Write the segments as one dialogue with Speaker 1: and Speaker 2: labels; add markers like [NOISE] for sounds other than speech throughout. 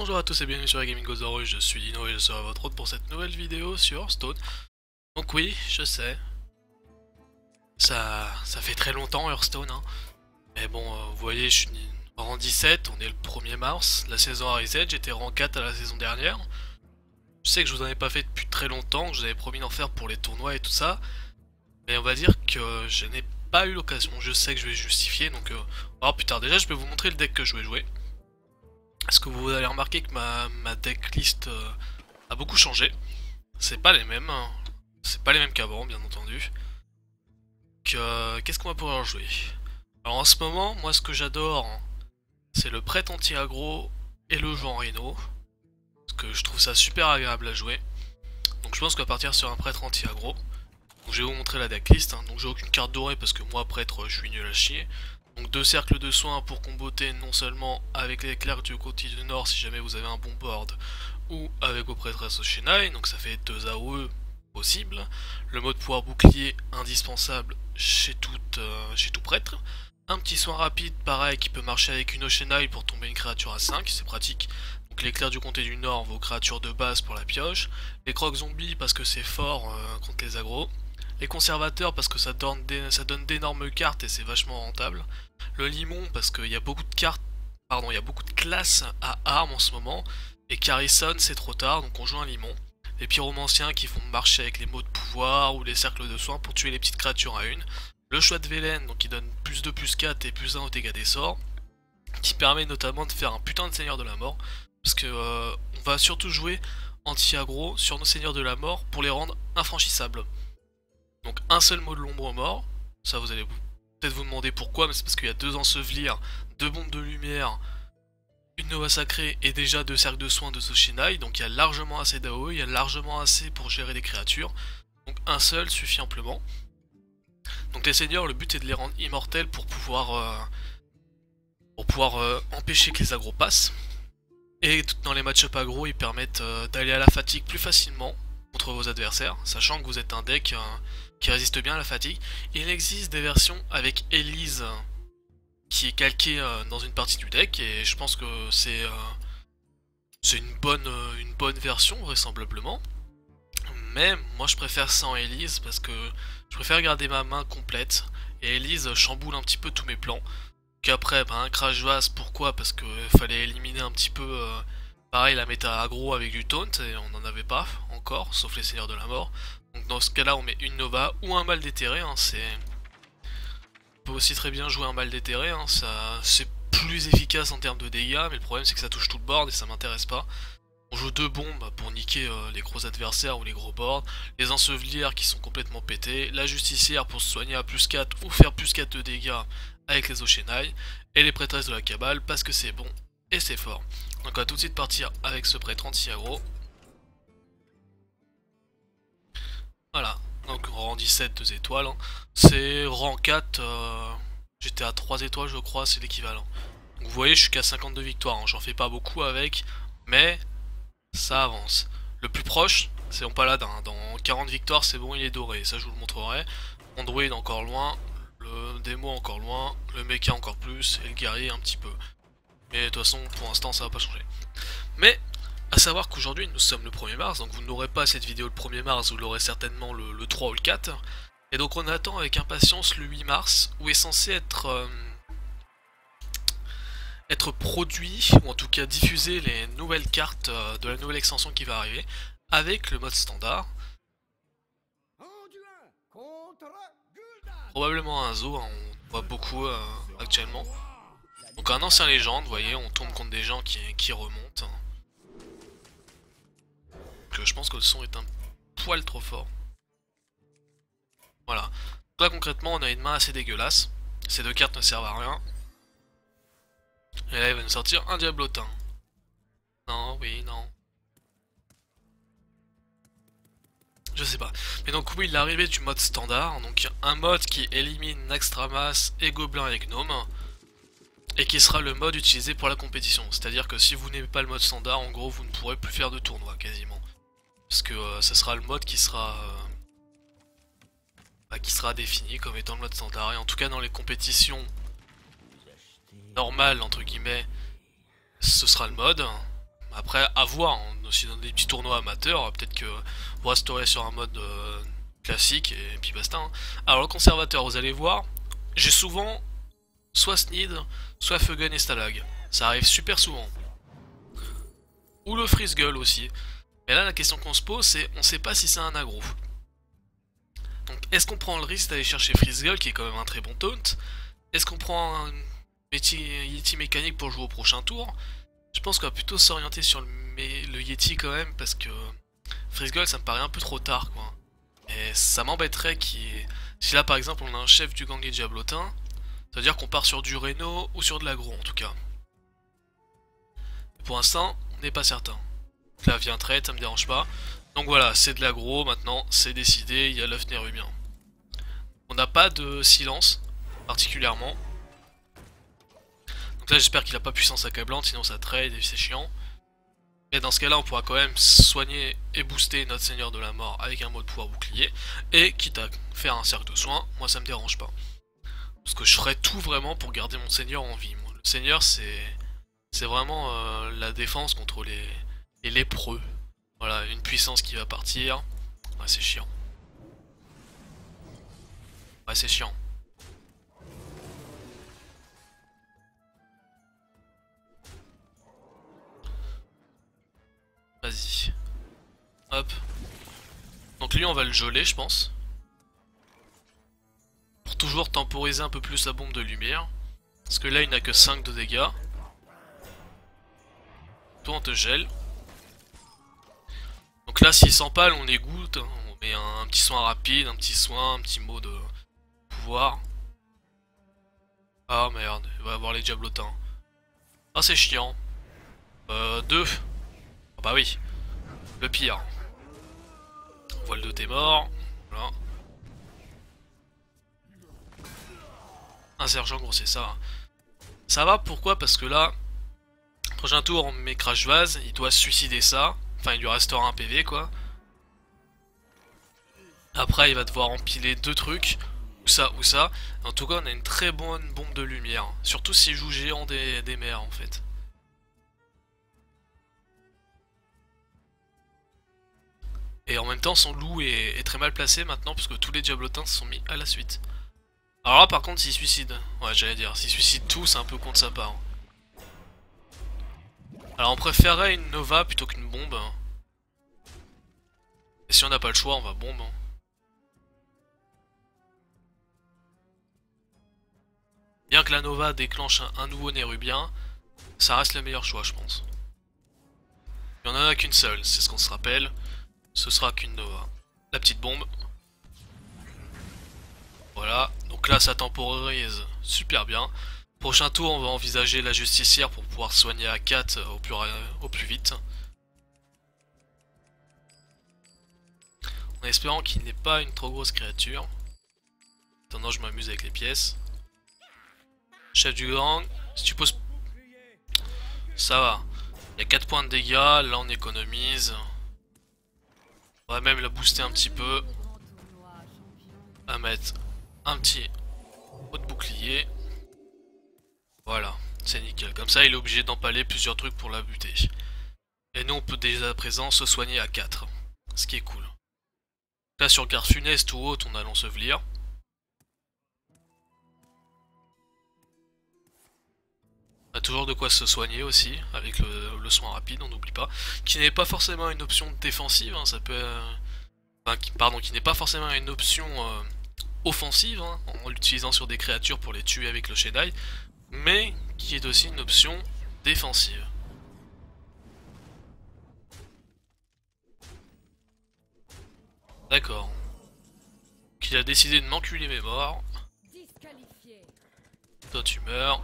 Speaker 1: Bonjour à tous et bienvenue sur la Gaming Goes je suis Dino et je serai votre hôte pour cette nouvelle vidéo sur Hearthstone. Donc oui, je sais, ça, ça fait très longtemps Hearthstone, hein. mais bon, euh, vous voyez, je suis en rang 17, on est le 1er mars, la saison a reset, j'étais rang 4 à la saison dernière. Je sais que je vous en ai pas fait depuis très longtemps, que je vous avais promis d'en faire pour les tournois et tout ça, mais on va dire que je n'ai pas eu l'occasion, je sais que je vais justifier, donc euh, voir plus tard. Déjà, je vais vous montrer le deck que je vais jouer. Est-ce que vous allez remarquer que ma, ma decklist euh, a beaucoup changé C'est pas les mêmes, hein. c'est pas les mêmes qu'avant bien entendu. Qu'est-ce qu'on va pouvoir jouer? Alors en ce moment, moi ce que j'adore, c'est le prêt anti-aggro et le jeu en rhino. Parce que je trouve ça super agréable à jouer. Donc je pense qu'on va partir sur un prêtre anti-aggro. Donc je vais vous montrer la decklist, hein. donc j'ai aucune carte dorée parce que moi prêtre je suis nul à chier. Donc deux cercles de soins pour comboter non seulement avec l'éclair du côté du nord si jamais vous avez un bon board, ou avec vos prêtresses au Shinai, donc ça fait deux AOE possibles. Le mode pouvoir bouclier indispensable chez, euh, chez tout prêtre. Un petit soin rapide, pareil, qui peut marcher avec une Oceanai pour tomber une créature à 5, c'est pratique. Donc l'éclair du comté du nord, vos créatures de base pour la pioche. Les crocs zombies parce que c'est fort euh, contre les agros. Les conservateurs parce que ça donne d'énormes cartes et c'est vachement rentable. Le limon parce qu'il y a beaucoup de cartes, pardon, il y a beaucoup de classes à armes en ce moment. Et Carison c'est trop tard donc on joue un limon. Les pyromanciens qui font marcher avec les mots de pouvoir ou les cercles de soins pour tuer les petites créatures à une. Le choix de Velen donc qui donne plus de plus 4 et plus 1 au dégâts des sorts. Qui permet notamment de faire un putain de seigneur de la mort. Parce que euh, on va surtout jouer anti-aggro sur nos seigneurs de la mort pour les rendre infranchissables. Donc un seul mot de l'ombre mort, ça vous allez peut-être vous demander pourquoi, mais c'est parce qu'il y a deux ensevelir, deux bombes de lumière, une Nova sacrée et déjà deux cercles de soins de Soshinai, donc il y a largement assez d'AOE, il y a largement assez pour gérer des créatures, donc un seul suffit amplement. Donc les seigneurs, le but est de les rendre immortels pour pouvoir, euh, pouvoir euh, empêcher que les agros passent. Et dans les match-up aggro, ils permettent euh, d'aller à la fatigue plus facilement contre vos adversaires, sachant que vous êtes un deck qui résiste bien à la fatigue. Il existe des versions avec Elise qui est calquée euh, dans une partie du deck et je pense que c'est euh, c'est une bonne euh, une bonne version vraisemblablement. Mais moi je préfère sans Elise parce que je préfère garder ma main complète et Elise chamboule un petit peu tous mes plans. Qu'après, bah, un crash vase, pourquoi? Parce qu'il fallait éliminer un petit peu pareil la méta aggro avec du taunt et on n'en avait pas encore, sauf les seigneurs de la mort. Donc dans ce cas-là, on met une Nova ou un mal déterré. Hein, c'est... On peut aussi très bien jouer un mal déterré. Hein. C'est plus efficace en termes de dégâts, mais le problème c'est que ça touche tout le board et ça m'intéresse pas. On joue deux bombes pour niquer euh, les gros adversaires ou les gros boards, les ensevelières qui sont complètement pétés, la justicière pour se soigner à plus 4 ou faire plus 4 de dégâts avec les Oceanai, et les prêtresses de la cabale parce que c'est bon et c'est fort. Donc on va tout de suite partir avec ce prêtre anti-aggro. Voilà, donc rang 17, 2 étoiles. Hein. C'est rang 4, euh, j'étais à 3 étoiles je crois, c'est l'équivalent. Donc vous voyez, je suis qu'à 52 victoires, hein. j'en fais pas beaucoup avec, mais ça avance. Le plus proche, c'est mon paladin, dans 40 victoires c'est bon, il est doré, ça je vous le montrerai. Android encore loin, le démo encore loin, le mecha encore plus, et le guerrier un petit peu. Mais de toute façon, pour l'instant ça va pas changer. Mais a savoir qu'aujourd'hui nous sommes le 1er mars, donc vous n'aurez pas cette vidéo le 1er mars, vous l'aurez certainement le, 3 ou le 4. Et donc on attend avec impatience le 8 mars, où est censé être, euh, être produit, ou en tout cas diffuser les nouvelles cartes euh, de la nouvelle extension qui va arriver, avec le mode standard. Probablement un zoo, hein, on voit beaucoup euh, actuellement. Donc un ancien légende, vous voyez, on tombe contre des gens qui, qui remontent je pense que le son est un poil trop fort. Voilà. Là concrètement on a une main assez dégueulasse. Ces deux cartes ne servent à rien. Et là il va nous sortir un diablotin. Non, oui, non. Je sais pas. Mais donc oui, l'arrivée du mode standard, donc un mode qui élimine Naxtramas et Gobelin et Gnome, et qui sera le mode utilisé pour la compétition. C'est-à-dire que si vous n'aimez pas le mode standard, en gros vous ne pourrez plus faire de tournoi quasiment. Parce que euh, ça sera le mode qui sera euh, bah, qui sera défini comme étant le mode standard. Et en tout cas dans les compétitions normales entre guillemets, ce sera le mode. Après, à voir, hein. aussi dans des petits tournois amateurs, peut-être que vous resterez sur un mode euh, classique et puis basta. Hein. Alors le conservateur, vous allez voir, j'ai souvent soit Snid, soit Fugen et Stalag. Ça arrive super souvent. Ou le Freeze Gull aussi. Mais là, la question qu'on se pose, c'est on sait pas si c'est un aggro. Donc, est-ce qu'on prend le risque d'aller chercher Freeze qui est quand même un très bon taunt? Est-ce qu'on prend un Yeti mécanique pour jouer au prochain tour? Je pense qu'on va plutôt s'orienter sur le, Yeti quand même, parce que Freeze ça me paraît un peu trop tard, quoi. Et ça m'embêterait qu'il Si là, par exemple, on a un chef du gang des Diablotins, ça veut dire qu'on part sur du Reno ou sur de l'agro, en tout cas. Pour l'instant, on n'est pas certain. Là vient trade, ça me dérange pas. Donc voilà, c'est de l'agro, maintenant c'est décidé, il y a l'œuf nérubien. On n'a pas de silence, particulièrement. Donc là j'espère qu'il a pas puissance accablante, sinon ça trade et c'est chiant. Et dans ce cas là on pourra quand même soigner et booster notre seigneur de la mort avec un mot de pouvoir bouclier. Et quitte à faire un cercle de soins, moi ça me dérange pas. Parce que je ferai tout vraiment pour garder mon seigneur en vie. Le seigneur c'est c'est vraiment euh, la défense contre les, les lépreux. Voilà, une puissance qui va partir. Ouais, c'est chiant. Ouais, c'est chiant. Vas-y. Hop. Donc lui, on va le geler, je pense. Pour toujours temporiser un peu plus la bombe de lumière. Parce que là, il n'a que 5 de dégâts. Toi on te gèle. Donc là s'il s'empale on égoutte, hein. on met un, petit soin rapide, un petit soin, un petit mot de pouvoir. Ah merde, il va avoir les diablotins. Ah c'est chiant. Euh, deux. Ah bah oui, le pire. Voile de tes morts. Voilà. Un sergent gros c'est ça. Ça va pourquoi? Parce que là, Prochain tour, on met Crash Vase, il doit suicider ça. Enfin, il lui restera un PV, quoi. Après, il va devoir empiler deux trucs, ou ça, ou ça. En tout cas, on a une très bonne bombe de lumière. Surtout s'il joue géant des, des mers, en fait. Et en même temps, son loup est, très mal placé maintenant, parce que tous les diablotins se sont mis à la suite. Alors là, par contre, s'il suicide, ouais, j'allais dire, s'il suicide tout, c'est un peu contre sa part. Alors on préférerait une Nova plutôt qu'une bombe. Hein. Et si on n'a pas le choix, on va bombe. Hein. Bien que la Nova déclenche un, nouveau Nérubien, ça reste le meilleur choix je pense. Il n'y en a qu'une seule, c'est ce qu'on se rappelle. Ce sera qu'une Nova. La petite bombe. Voilà, donc là ça temporise super bien. Prochain tour, on va envisager la justicière pour pouvoir soigner à 4 au plus, au plus vite. En espérant qu'il n'ait pas une trop grosse créature. Attendant, je m'amuse avec les pièces. Chef du gang, si tu poses... Ça va. Il y a 4 points de dégâts, là on économise. On va même la booster un petit peu. À mettre un petit haut de bouclier. Voilà, c'est nickel. Comme ça, il est obligé d'empaler plusieurs trucs pour la buter. Et nous, on peut déjà à présent se soigner à 4. Ce qui est cool. Là, sur garde funeste ou autre, on a l'ensevelir. On a toujours de quoi se soigner aussi, avec le, soin rapide, on n'oublie pas. Qui n'est pas forcément une option défensive, hein, ça peut... Euh, qui n'est pas forcément une option euh, offensive, hein, en l'utilisant sur des créatures pour les tuer avec le Shedai mais qui est aussi une option défensive. D'accord. Qui a décidé de m'enculer mes morts. Toi tu meurs.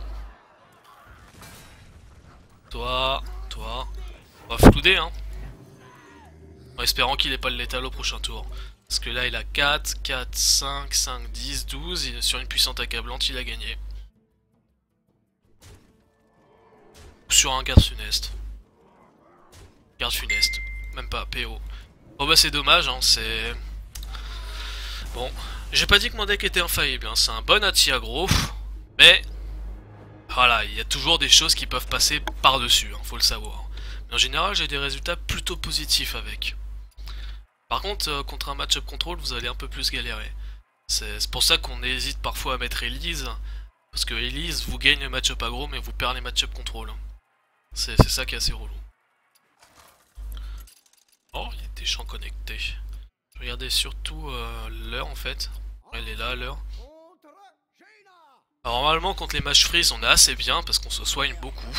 Speaker 1: Toi, toi. On va flouder hein. En espérant qu'il n'ait pas le létal au prochain tour. Parce que là il a 4, 4, 5, 5, 10, 12. Sur une puissante accablante il a gagné. Sur un garde funeste. Garde funeste. Même pas, PO. Bon bah c'est dommage, hein, c'est... Bon, j'ai pas dit que mon deck était infaillible, hein. c'est un bon anti-aggro, mais... Voilà, il y a toujours des choses qui peuvent passer par-dessus, hein, faut le savoir. Mais en général, j'ai des résultats plutôt positifs avec. Par contre, euh, contre un match-up control, vous allez un peu plus galérer. C'est pour ça qu'on hésite parfois à mettre Elise. Parce que Elise vous gagne les match-up aggro, mais vous perd les match-up control. C'est ça qui est assez relou. Oh, il y a des champs connectés. Regardez surtout euh, l'heure en fait. Elle est là l'heure. Alors normalement contre les matchs freeze on est assez bien parce qu'on se soigne beaucoup.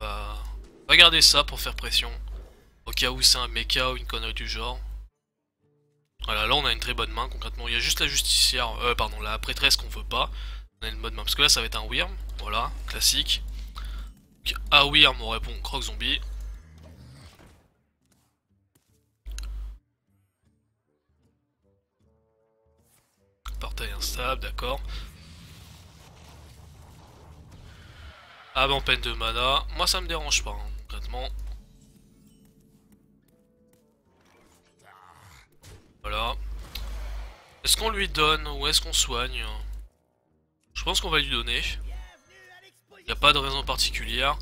Speaker 1: Bah, regardez ça pour faire pression. Au cas où c'est un mecha ou une connerie du genre. Voilà, là on a une très bonne main concrètement. Il y a juste la justicière, euh, pardon, la prêtresse qu'on veut pas. On a une bonne main. Parce que là ça va être un Wyrm, voilà, classique. Ah Wyrm on répond Croc Zombie. Portail instable, d'accord. Ah bah en peine de mana. Moi ça me dérange pas, hein, concrètement. Voilà. Est-ce qu'on lui donne ou est-ce qu'on soigne Je pense qu'on va lui donner. Il n'y a pas de raison particulière.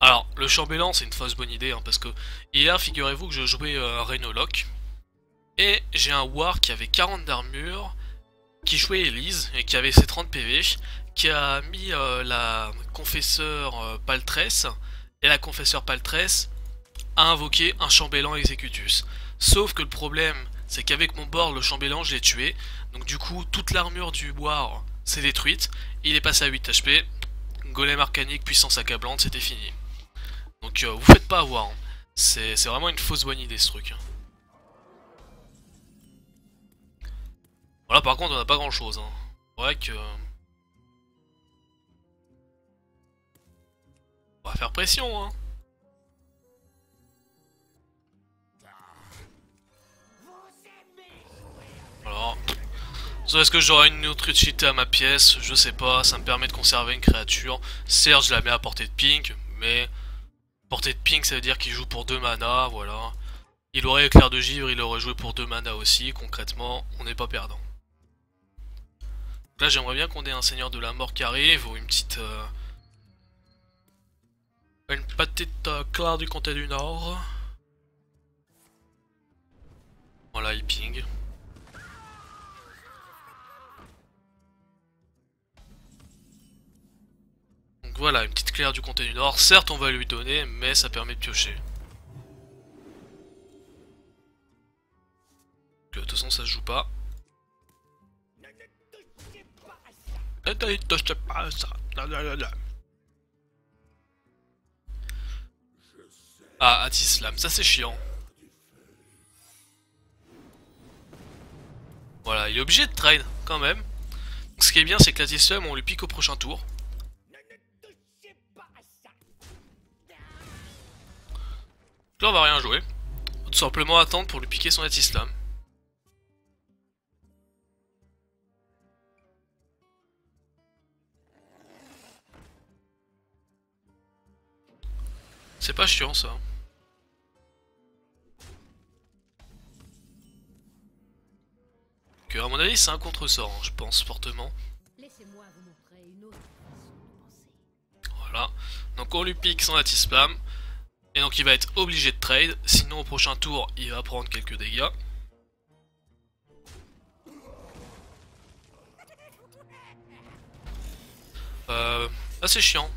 Speaker 1: Alors, le chambellan, c'est une fausse bonne idée, hein, parce que hier, figurez-vous que je jouais euh, Rhinolock, et j'ai un War qui avait 40 d'armure, qui jouait Elise, et qui avait ses 30 PV, qui a mis euh, la confesseur euh, Paltress, et la confesseur Paltress a invoqué un chambellan Executus. Sauf que le problème, c'est qu'avec mon board, le chambellan, je l'ai tué. Donc du coup, toute l'armure du War s'est détruite. Il est passé à 8 HP. Golem arcanique, puissance accablante, c'était fini. Donc euh, vous faites pas avoir. Hein. C'est vraiment une fausse bonne idée ce truc. Voilà, par contre, on a pas grand chose. Hein. C'est vrai que... On va faire pression, hein. Alors, est-ce que j'aurai une autre utilité à ma pièce? Je sais pas, ça me permet de conserver une créature. Certes, je la mets à portée de pink, mais portée de pink, ça veut dire qu'il joue pour 2 mana, voilà. Il aurait éclair de givre, il aurait joué pour 2 mana aussi, concrètement, on n'est pas perdant. Là, j'aimerais bien qu'on ait un seigneur de la mort qui arrive, ou une petite... Euh, une petite euh, du comté du Nord. Voilà, il ping. Voilà, une petite claire du comté du Nord. Certes, on va lui donner, mais ça permet de piocher. De toute façon, ça se joue pas. Ah, Atislam, ça c'est chiant. Voilà, il est obligé de trade, quand même. ce qui est bien, c'est que l'Atislam, on lui pique au prochain tour. Là on va rien jouer. Tout simplement attendre pour lui piquer son Atislam. C'est pas chiant ça. Que à mon avis c'est un contre-sort, hein, je pense fortement. Voilà. Donc on lui pique son Atispam. Et donc il va être obligé de trade, sinon au prochain tour il va prendre quelques dégâts. Euh, assez chiant.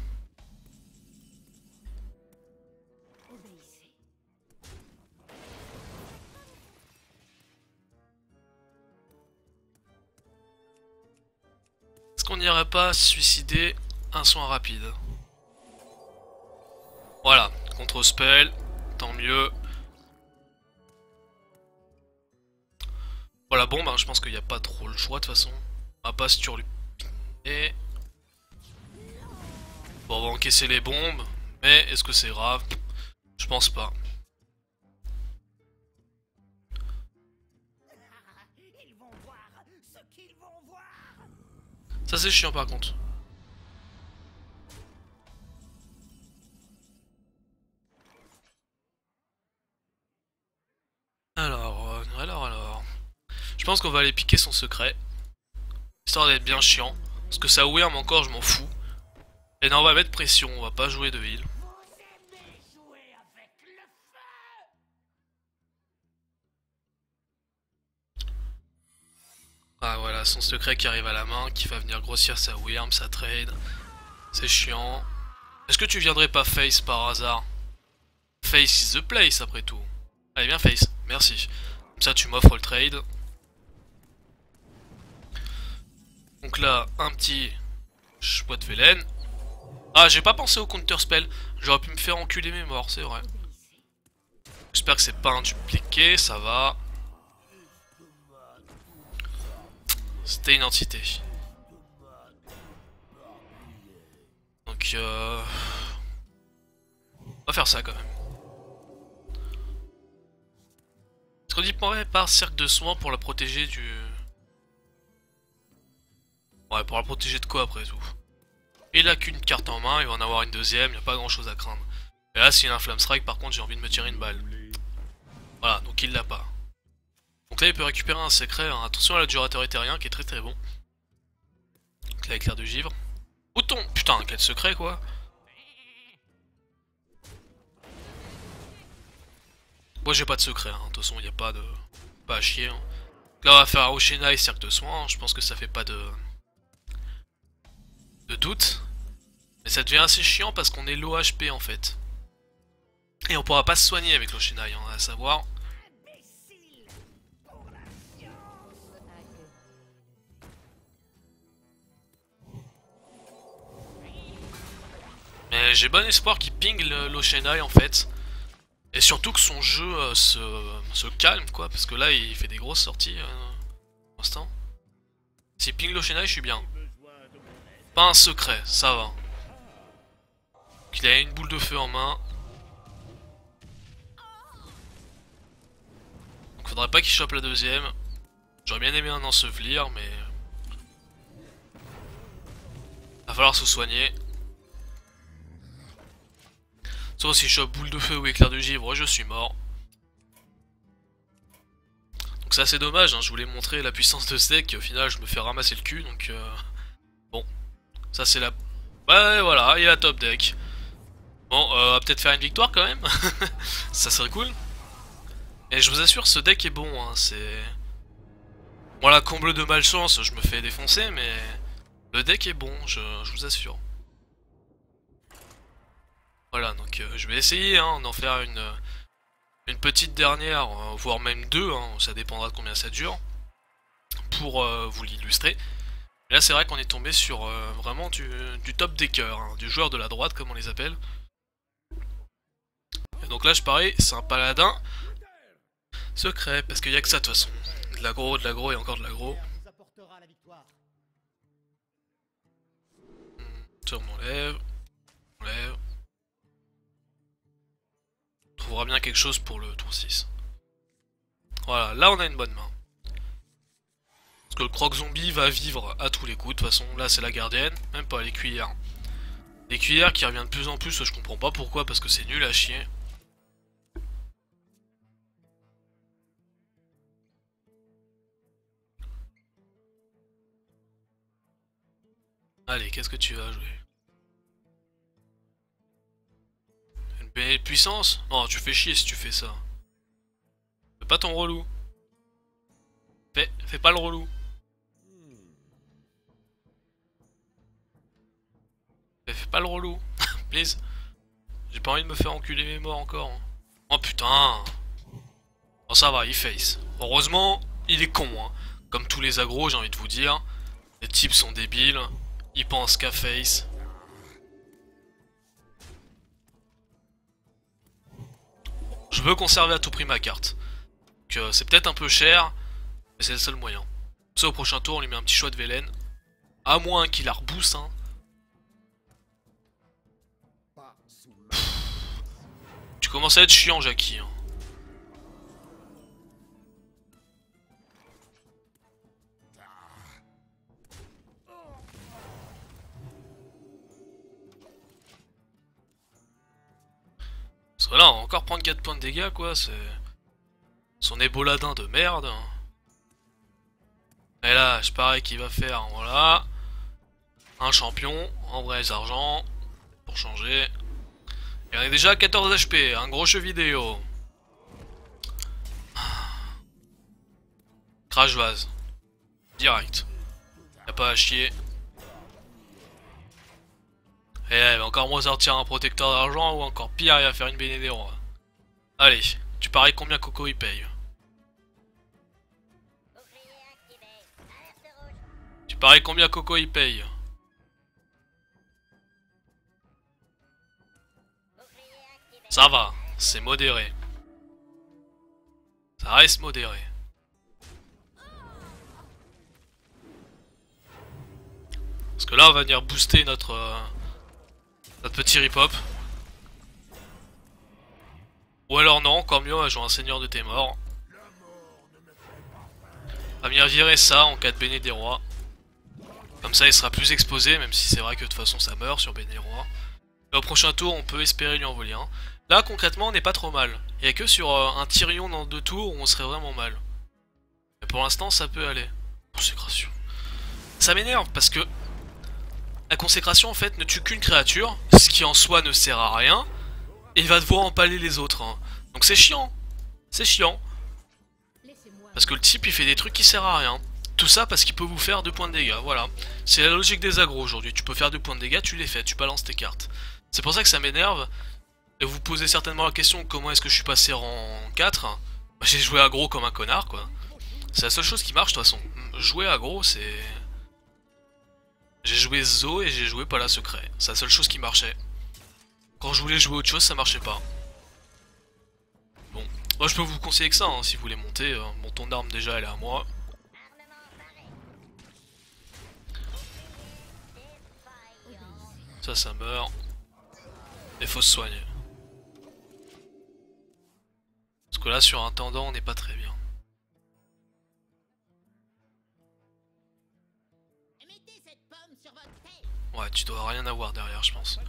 Speaker 1: Est-ce qu'on n'irait pas suicider un soin rapide? Voilà, Contre-spell, tant mieux. Voilà, bon, ben, je pense qu'il n'y a pas trop le choix de toute façon. On va pas Et Bon, on va encaisser les bombes, mais est-ce que c'est grave? Je pense pas. Ça c'est chiant par contre. Je pense qu'on va aller piquer son secret. Histoire d'être bien chiant. Parce que ça Wyrm encore, je m'en fous. Et non, on va mettre pression, on va pas jouer de heal. Ah voilà, son secret qui arrive à la main, qui va venir grossir sa Wyrm, sa trade. C'est chiant. Est-ce que tu viendrais pas face par hasard? Face is the place après tout. Allez bien face, merci. Comme ça tu m'offres le trade. Donc là, un petit choix de Velen. Ah, j'ai pas pensé au counter spell. J'aurais pu me faire enculer mes morts, c'est vrai. J'espère que c'est pas un dupliqué, ça va. C'était une entité. Donc, euh... On va faire ça quand même. Dit par cercle de soins pour la protéger du... Ouais, pour la protéger de quoi après tout? Il a qu'une carte en main, il va en avoir une deuxième, il n'y a pas grand chose à craindre. Et là, s'il a un Flamme Strike, par contre, j'ai envie de me tirer une balle. Voilà, donc il l'a pas. Donc là, il peut récupérer un secret. Hein. Attention à l'adjurateur éthérien qui est très très bon. Donc là, éclair de givre. Bouton Putain, quel secret quoi Moi j'ai pas de secret, hein. de toute façon il a pas de... pas à chier. Hein. Là on va faire Oshena et cercle de soins, je pense que ça fait pas de... de doute. Mais ça devient assez chiant parce qu'on est low HP en fait. Et on pourra pas se soigner avec l'Oshenai, on a à savoir. Mais j'ai bon espoir qu'il ping l'Oshenai en fait. Et surtout que son jeu euh, se, calme quoi, parce que là il fait des grosses sorties euh, pour l'instant. Si ping l'Oshenai je suis bien. Pas un secret, ça va. Il a une boule de feu en main. Donc faudrait pas qu'il chope la deuxième. J'aurais bien aimé un ensevelir, mais... Va falloir se soigner. Sauf si je chope boule de feu ou éclair de givre, je suis mort. Donc c'est assez dommage, hein, je voulais montrer la puissance de ce deck, et au final je me fais ramasser le cul, donc... Euh... Bon, ça c'est la... Ouais, voilà, il a top deck. Bon, euh, on va peut-être faire une victoire quand même. [LAUGHS] ça serait cool. Et je vous assure, ce deck est bon, hein, c'est... Voilà, comble de malchance, je me fais défoncer, mais... Le deck est bon, je, vous assure. Voilà, donc euh, je vais essayer hein, d'en faire une, une petite dernière, euh, voire même deux, hein, ça dépendra de combien ça dure, pour vous l'illustrer. Là c'est vrai qu'on est tombé sur vraiment du, top decker, hein, du joueur de la droite comme on les appelle donc là, je parie, c'est un paladin secret, parce qu'il n'y a que ça de toute façon. De l'agro, de l'agro et encore de l'agro. On lève. On. Trouvera bien quelque chose pour le tour 6. Voilà, là on a une bonne main. Parce que le croc zombie va vivre à tous les coups. De toute façon, là c'est la gardienne. Même pas les cuillères. Les cuillères qui reviennent de plus en plus, je comprends pas pourquoi, parce que c'est nul à chier. Allez, qu'est-ce que tu vas jouer? Belle puissance Non, tu fais chier si tu fais ça. Fais pas ton relou. Fais, pas le relou. Fais, pas le relou. [LAUGHS] Please. J'ai pas envie de me faire enculer mes morts encore. Oh putain Oh ça va, il face. Heureusement, il est con. Hein. Comme tous les agros, j'ai envie de vous dire. Les types sont débiles. Il pense qu'à face. Je veux conserver à tout prix ma carte. Que c'est peut-être un peu cher, mais c'est le seul moyen. Ça au prochain tour on lui met un petit choix de Velen. À moins qu'il la rebooste hein. Tu commences à être chiant Jackie hein. Voilà, encore prendre 4 points de dégâts, quoi, c'est... Son éboladin de merde. Hein. Et là, je parie qu'il va faire, voilà... Un champion, en vrai argent, pour changer. Et on est déjà à 14 HP, un gros jeu vidéo. Crash vase. Direct. Y'a pas à chier. Et elle va encore moins sortir un protecteur d'argent ou encore pire, il va faire une Benedero. Allez, tu paries combien Coco il paye Tu paries combien Coco il paye Ça va, c'est modéré. Ça reste modéré. Parce que là, on va venir booster notre, euh, notre petit rip-hop. Ou alors non, encore mieux, on va jouer un seigneur de tes morts. On va venir virer ça en cas de Béné. Comme ça, il sera plus exposé, même si c'est vrai que de toute façon ça meurt sur Béné Rois. Et au prochain tour, on peut espérer lui envoyer un. Là, concrètement, on n'est pas trop mal. Il n'y a que sur euh, un Tyrion dans deux tours où on serait vraiment mal. Mais pour l'instant, ça peut aller. Consécration. Ça m'énerve parce que la consécration, en fait, ne tue qu'une créature, ce qui en soi ne sert à rien, et il va devoir empaler les autres. Hein. Donc c'est chiant. C'est chiant. Parce que le type, il fait des trucs qui servent à rien. Tout ça parce qu'il peut vous faire 2 points de dégâts, voilà. C'est la logique des agros aujourd'hui. Tu peux faire 2 points de dégâts, tu les fais, tu balances tes cartes. C'est pour ça que ça m'énerve. Et vous posez certainement la question comment est-ce que je suis passé en 4 bah, J'ai joué aggro comme un connard quoi. C'est la seule chose qui marche de toute façon. Jouer aggro c'est... J'ai joué Zo et j'ai joué pas la secret. C'est la seule chose qui marchait. Quand je voulais jouer autre chose ça marchait pas. Bon, moi je peux vous conseiller que ça hein, si vous voulez monter. Euh, mon ton d'arme déjà elle est à moi. Ça ça meurt. Il faut se soigner. que là, sur un tendant, on n'est pas très bien. Ouais, tu dois rien avoir derrière, je pense.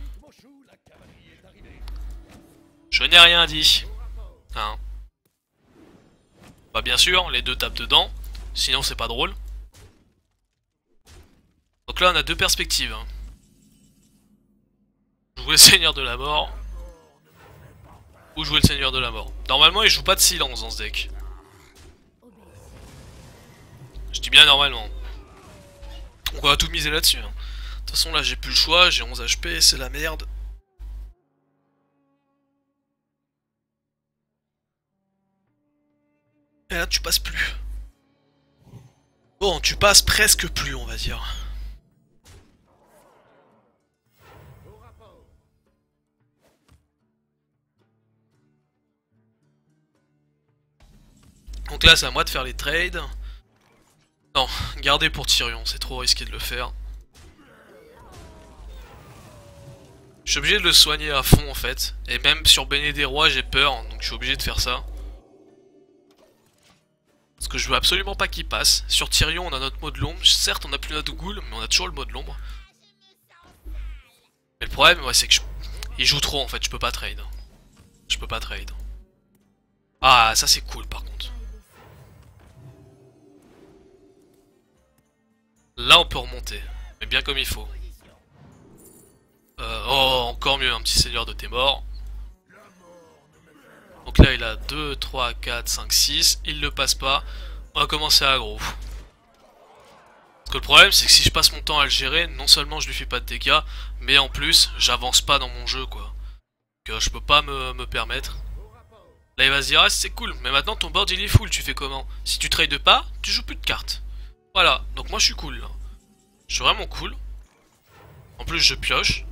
Speaker 1: Je n'ai rien dit. Hein. Bah bien sûr, les deux tapent dedans. Sinon, c'est pas drôle. Donc là, on a deux perspectives. Hein. Jouer Seigneur de la Mort ou jouer le Seigneur de la Mort. Normalement, il joue pas de silence dans ce deck. Je dis bien normalement. On va tout miser là-dessus. Hein. De toute façon, là, j'ai plus le choix. J'ai 11 HP, c'est la merde. Et là, tu passes plus. Bon, tu passes presque plus, on va dire. Donc là, c'est à moi de faire les trades. Non, gardez pour Tyrion, c'est trop risqué de le faire. Je suis obligé de le soigner à fond en fait. Et même sur Béné des Rois, j'ai peur, donc je suis obligé de faire ça. Parce que je veux absolument pas qu'il passe. Sur Tyrion, on a notre mode l'ombre. Certes, on a plus notre ghoul, mais on a toujours le mode l'ombre. Mais le problème, ouais, c'est que il joue trop en fait, je peux pas trade. Je peux pas trade. Ah, ça c'est cool par contre. Là, on peut remonter. Mais bien comme il faut. Euh, oh, encore mieux, un petit seigneur de tes morts. Donc là, il a 2, 3, 4, 5, 6. Il le passe pas. On va commencer à aggro. Parce que le problème, c'est que si je passe mon temps à le gérer, non seulement je lui fais pas de dégâts, mais en plus, j'avance pas dans mon jeu, quoi. Euh, je peux pas me, me, permettre. Là, il va se dire, ah, c'est cool, mais maintenant ton board il est full, tu fais comment? Si tu trades pas, tu joues plus de cartes. Voilà, donc moi je suis cool. Je suis vraiment cool. En plus je pioche.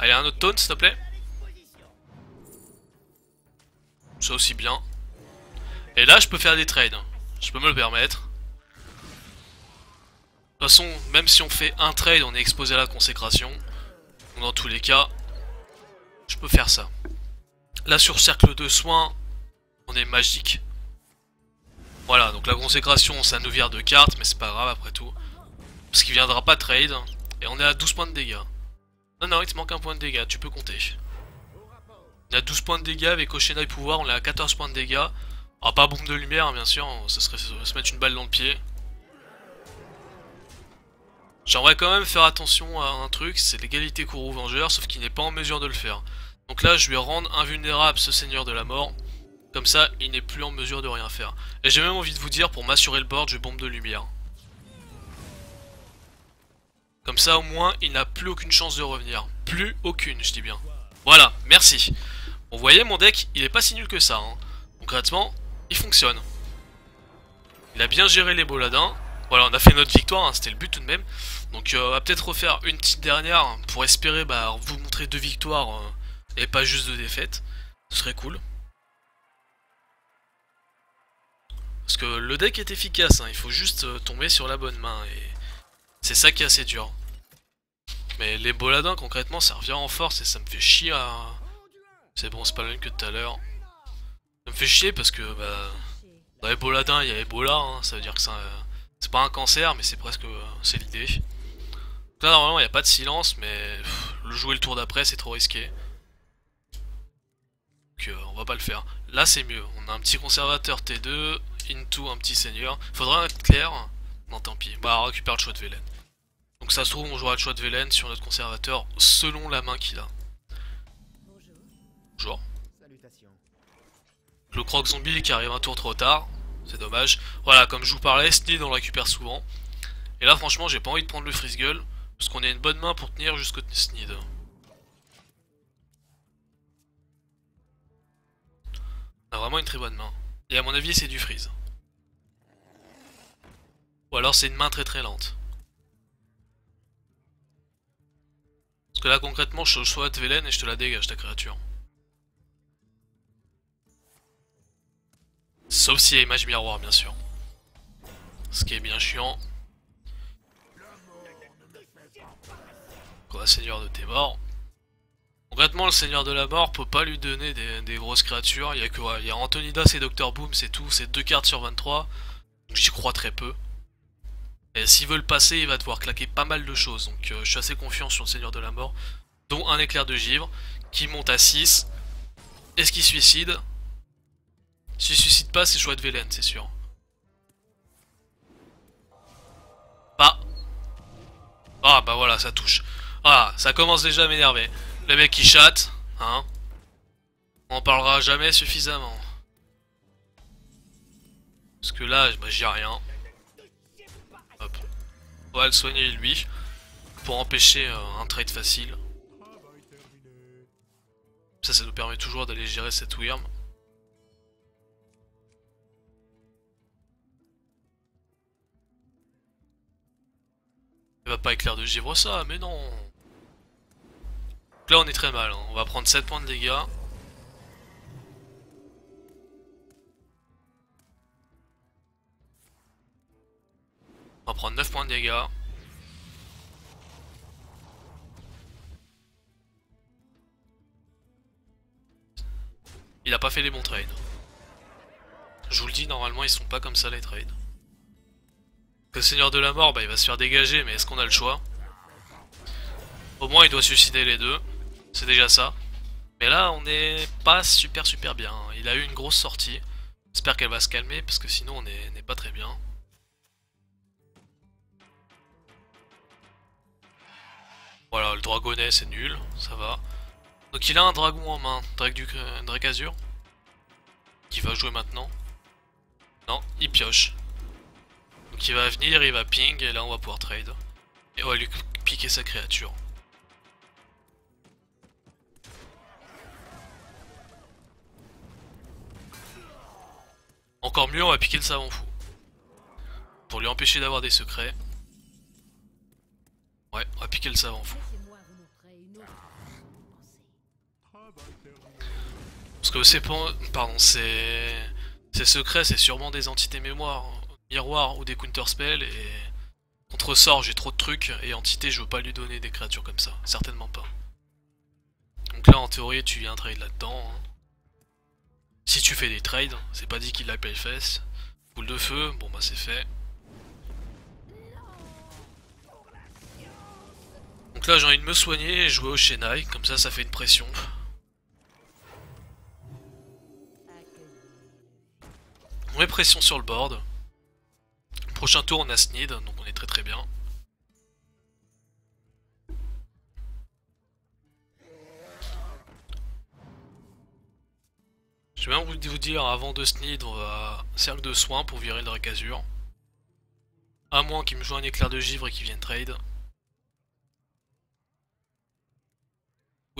Speaker 1: Allez, un autre taunt s'il te plaît. Ça aussi bien. Et là je peux faire des trades. Je peux me le permettre. De toute façon, même si on fait un trade, on est exposé à la consécration. Dans tous les cas, je peux faire ça. Là sur cercle de soins, on est magique. Voilà, donc la consécration, ça nous vire de cartes, mais c'est pas grave après tout. Parce qu'il viendra pas trade. Et on est à 12 points de dégâts. Non, non, il te manque un point de dégâts, tu peux compter. On à 12 points de dégâts avec Oshena et pouvoir, on est à 14 points de dégâts. Ah, pas bombe de lumière, bien sûr, ça serait se mettre une balle dans le pied. J'aimerais quand même faire attention à un truc, c'est l'égalité Kourou Vengeur, sauf qu'il n'est pas en mesure de le faire. Donc là, je vais rendre invulnérable ce Seigneur de la Mort. Comme ça, il n'est plus en mesure de rien faire. Et j'ai même envie de vous dire, pour m'assurer le board, je bombe de lumière. Comme ça, au moins, il n'a plus aucune chance de revenir. Plus aucune, je dis bien. Voilà, merci. Bon, vous voyez, mon deck, il est pas si nul que ça. Hein. Concrètement, il fonctionne. Il a bien géré les boladins. Voilà, on a fait notre victoire, hein, c'était le but tout de même. Donc euh, on va peut-être refaire une petite dernière pour espérer bah, vous montrer deux victoires euh, et pas juste deux défaites. Ce serait cool. Parce que le deck est efficace, hein, il faut juste euh, tomber sur la bonne main et c'est ça qui est assez dur. Mais les boladins concrètement ça revient en force et ça me fait chier à... C'est bon, c'est pas le même que tout à l'heure. Ça me fait chier parce que bah, dans les boladins il y a Ebola, hein, ça veut dire que. C'est pas un cancer, mais c'est presque... c'est l'idée. Là, normalement, il n'y a pas de silence, mais le jouer le tour d'après, c'est trop risqué. Donc, euh, on va pas le faire. Là, c'est mieux. On a un petit conservateur T2, into un petit seigneur. Faudra être clair. Non, tant pis. Bah, on récupère le choix de Velen. Donc, ça se trouve, on jouera le choix de Velen sur notre conservateur selon la main qu'il a. Bonjour. Le croc zombie qui arrive un tour trop tard. C'est dommage. Voilà, comme je vous parlais, Sneed on le récupère souvent. Et là, franchement, j'ai pas envie de prendre le freeze gueule. Parce qu'on a une bonne main pour tenir jusqu'au Sneed. On a vraiment une très bonne main. Et à mon avis, c'est du freeze. Ou alors c'est une main très très lente. Parce que là, concrètement, je choisis Velen et je te la dégage, ta créature. Sauf s'il y a image miroir, bien sûr. Ce qui est bien chiant. Quoi, Seigneur de tes morts. Concrètement, le Seigneur de la Mort peut pas lui donner des, grosses créatures. Il y a que Il y a Antonidas et Dr Boom, c'est tout. C'est deux cartes sur 23. J'y crois très peu. Et s'il veut le passer, il va devoir claquer pas mal de choses. Donc euh, je suis assez confiant sur le Seigneur de la Mort. Dont un éclair de givre qui monte à 6. Est-ce qu'il suicide? S'il suicide pas, c'est choix de Velen, c'est sûr. Pas. Ah bah voilà, ça touche. Ah, ça commence déjà à m'énerver. Le mec qui chatte, hein. On parlera jamais suffisamment. Parce que là, bah, j'ai rien. On va le soigner lui. Pour empêcher euh, un trade facile. Ça, ça nous permet toujours d'aller gérer cette Wyrm. Il va pas éclair de givre ça, mais non là on est très mal, hein. on va prendre 7 points de dégâts. Va prendre 9 points de dégâts. Il a pas fait les bons trades. Je vous le dis, normalement ils sont pas comme ça les trades. Le Seigneur de la Mort, bah il va se faire dégager, mais est-ce qu'on a le choix? Au moins il doit suicider les deux. C'est déjà ça. Mais là, on n'est pas super super bien. Il a eu une grosse sortie. J'espère qu'elle va se calmer, parce que sinon on n'est pas très bien. Voilà, le dragonnet c'est nul, ça va. Donc il a un dragon en main, Drake, du, Drake Azur. Qui va jouer maintenant. Non, il pioche. Donc il va venir, il va ping, et là on va pouvoir trade. Et on va lui piquer sa créature. Encore mieux, on va piquer le savant fou. Pour lui empêcher d'avoir des secrets. Ouais, on va piquer le savant fou. Parce que c'est. Pardon, c'est... Ces secrets, c'est sûrement des entités mémoire, miroir ou des counter spells et... Contre sort, j'ai trop de trucs, et entité, je veux pas lui donner des créatures comme ça. Certainement pas. Donc là, en théorie, tu viens trade là-dedans. Hein. Si tu fais des trades, c'est pas dit qu'il la paye fesse. Boule de feu, bon bah c'est fait. Donc là j'ai envie de me soigner et jouer au Shenai, comme ça ça fait une pression. On pression sur le board. Prochain tour on a Sneed, donc on est très très bien. Je vais même vous dire, avant de Sneed, on va cercle de soins pour virer le Dracazur. À moins qu'il me joue un éclair de givre et qu'il vienne trade.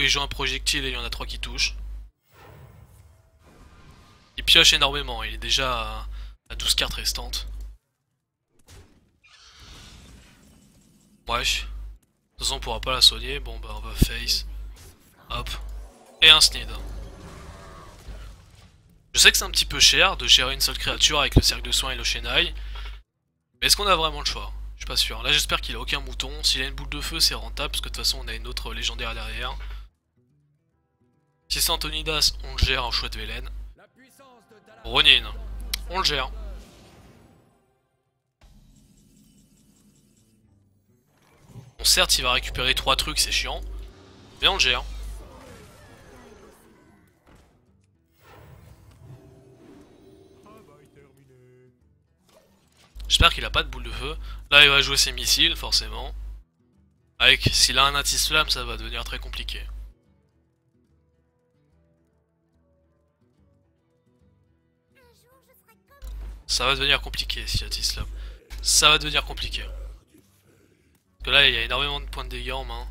Speaker 1: Il joue un projectile et il y en a trois qui touchent. Il pioche énormément, il est déjà à 12 cartes restantes. Wesh. De toute façon, on pourra pas la soigner. Bon, bah, on va face. Hop. Et un snid. Je sais que c'est un petit peu cher de gérer une seule créature avec le cercle de soins et le Shenai. Mais est-ce qu'on a vraiment le choix? Je suis pas sûr. Là, j'espère qu'il a aucun mouton. S'il a une boule de feu, c'est rentable, parce que de toute façon, on a une autre légendaire derrière. Si c'est Antonidas, on le gère en chouette Vélène. Ronin, on le gère. Bon, certes, il va récupérer 3 trucs, c'est chiant. Mais on le gère. J'espère qu'il a pas de boule de feu. Là, il va jouer ses missiles, forcément. Avec, s'il a un anti-slam, ça va devenir très compliqué. Ça va devenir compliqué si anti-slam. Ça va devenir compliqué. Parce que là, il y a énormément de points de dégâts en main.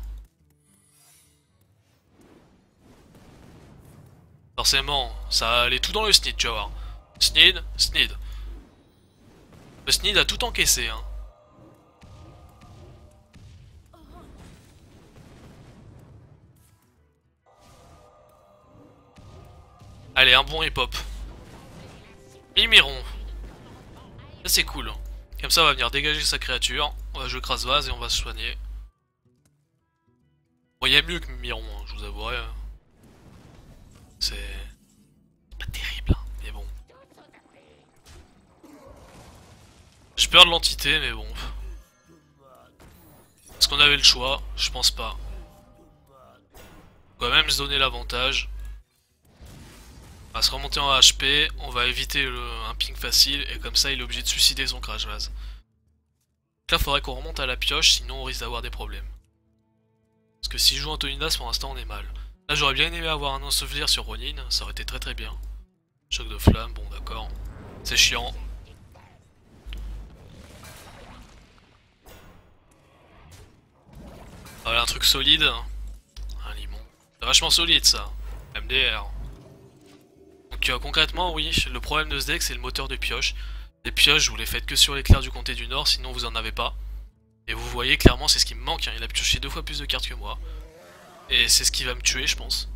Speaker 1: Forcément, ça va aller tout dans le snid, tu vas voir. Snid, snid. Le snid a tout encaissé, hein. Allez, un bon hip-hop. Mimiron. C'est cool. Comme ça, on va venir dégager sa créature. On va jouer crasse vase et on va se soigner. Bon, il y a mieux que Miron, hein, je vous avouerai. C'est pas terrible, hein, mais bon. J'ai peur de l'entité, mais bon. Est-ce qu'on avait le choix? Je pense pas. On va même se donner l'avantage. On va se remonter en HP, on va éviter un ping facile, et comme ça il est obligé de suicider son crash vase. Là, faudrait qu'on remonte à la pioche, sinon on risque d'avoir des problèmes. Parce que si je joue Antonidas, pour l'instant on est mal. Là, j'aurais bien aimé avoir un ensevelir sur Ronin, ça aurait été très très bien. Choc de flamme, bon d'accord. C'est chiant. Voilà un truc solide. Un limon. C'est vachement solide ça. MDR. Donc euh, concrètement, oui, le problème de ce deck c'est le moteur de pioche. Les pioches, vous les faites que sur l'éclair du comté du Nord, sinon vous en avez pas. Et vous voyez clairement, c'est ce qui me manque. Hein. Il a pioché deux fois plus de cartes que moi. Et c'est ce qui va me tuer, je pense.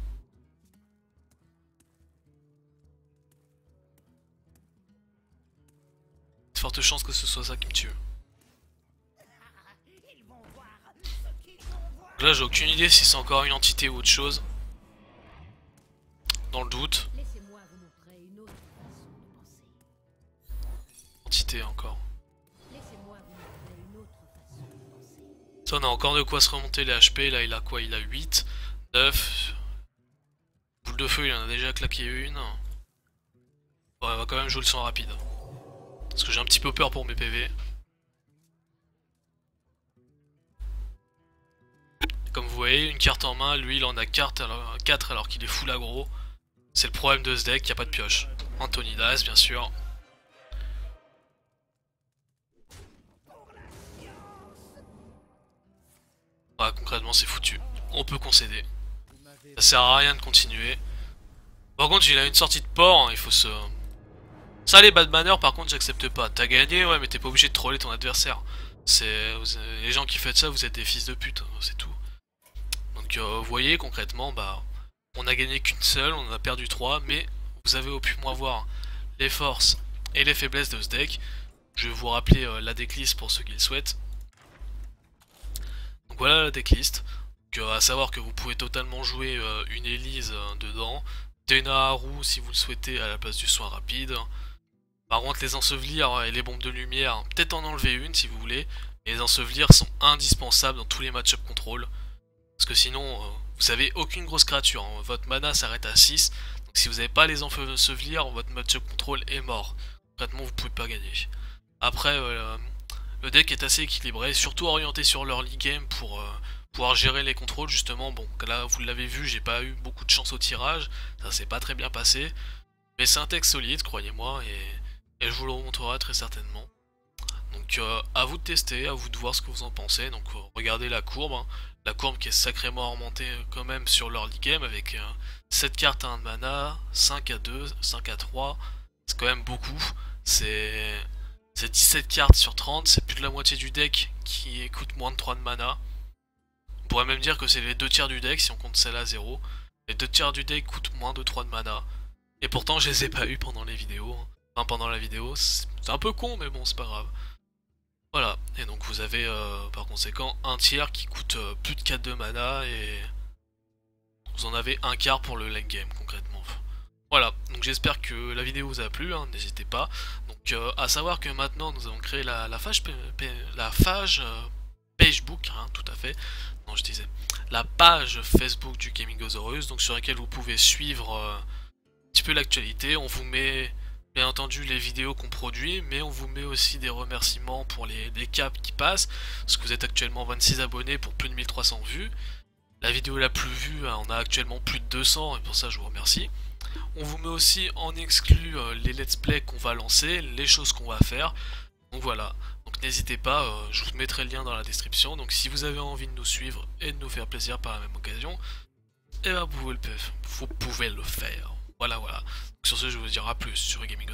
Speaker 1: Forte chance que ce soit ça qui me tue. là, j'ai aucune idée si c'est encore une entité ou autre chose. Dans le doute. Encore. Ça, on a encore de quoi se remonter les HP. Là, il a quoi? Il a 8, 9. Boule de feu, il en a déjà claqué une. On va quand même jouer le son rapide. Parce que j'ai un petit peu peur pour mes PV. Comme vous voyez, une carte en main, lui il en a 4 alors, 4 alors qu'il est full aggro. C'est le problème de ce deck, il n'y a pas de pioche. Anthony Das, bien sûr. Concrètement c'est foutu. On peut concéder. Ça sert à rien de continuer. Par contre il a une sortie de port, hein, il faut se... Ça les bad manner par contre j'accepte pas. T'as gagné ouais mais t'es pas obligé de troller ton adversaire. C'est Les gens qui font ça vous êtes des fils de pute, hein, c'est tout. Donc euh, vous voyez concrètement bah on a gagné qu'une seule, on en a perdu trois, mais vous avez au pu moins voir les forces et les faiblesses de ce deck. Je vais vous rappeler euh, la decklist pour ceux qui le souhaitent. Voilà la decklist. Donc, à savoir que vous pouvez totalement jouer euh, une Elise euh, dedans. Haru si vous le souhaitez à la place du soin rapide. Par contre les ensevelir et les bombes de lumière, peut-être en enlever une si vous voulez. les ensevelir sont indispensables dans tous les match-up contrôle. Parce que sinon, euh, vous avez aucune grosse créature. Hein. Votre mana s'arrête à 6. Donc si vous n'avez pas les ensevelir, votre match-up contrôle est mort. Concrètement, vous pouvez pas gagner. Après, le deck est assez équilibré, surtout orienté sur l'early game pour euh, pouvoir gérer les contrôles justement. Bon, là vous l'avez vu, j'ai pas eu beaucoup de chance au tirage, ça s'est pas très bien passé. Mais c'est un texte solide, croyez-moi, et, je vous le montrerai très certainement. Donc euh, à vous de tester, à vous de voir ce que vous en pensez. Donc euh, regardez la courbe, hein. la courbe qui est sacrément remontée quand même sur l'early game avec 7 cartes à 1 de mana, 5 à 2, 5 à 3. C'est quand même beaucoup. C'est 17 cartes sur 30, c'est plus de la moitié du deck qui coûte moins de 3 de mana. On pourrait même dire que c'est les deux tiers du deck si on compte celle à 0. Les deux tiers du deck coûtent moins de 3 de mana. Et pourtant je les ai pas eu pendant les vidéos. Hein. Enfin pendant la vidéo, c'est un peu con mais bon c'est pas grave. Voilà, et donc vous avez euh, par conséquent un tiers qui coûte euh, plus de 4 de mana et vous en avez un quart pour le late game concrètement. Voilà, donc j'espère que la vidéo vous a plu, hein, n'hésitez pas. Donc euh, à savoir que maintenant nous avons créé la, phage, la Pagebook, hein, tout à fait, non je disais, la page Facebook du Gaming Gozaurus, donc sur laquelle vous pouvez suivre euh, un petit peu l'actualité, on vous met bien entendu les vidéos qu'on produit, mais on vous met aussi des remerciements pour les, caps qui passent, parce que vous êtes actuellement 26 abonnés pour plus de 1300 vues, la vidéo la plus vue, hein, on a actuellement plus de 200, et pour ça je vous remercie. On vous met aussi en exclu euh, les let's play qu'on va lancer, les choses qu'on va faire, donc voilà, n'hésitez pas, euh, je vous mettrai le lien dans la description. Donc si vous avez envie de nous suivre et de nous faire plaisir par la même occasion, eh ben, vous, pouvez le, vous pouvez le faire. Voilà, voilà. sur ce, je vous dirai plus sur Gaming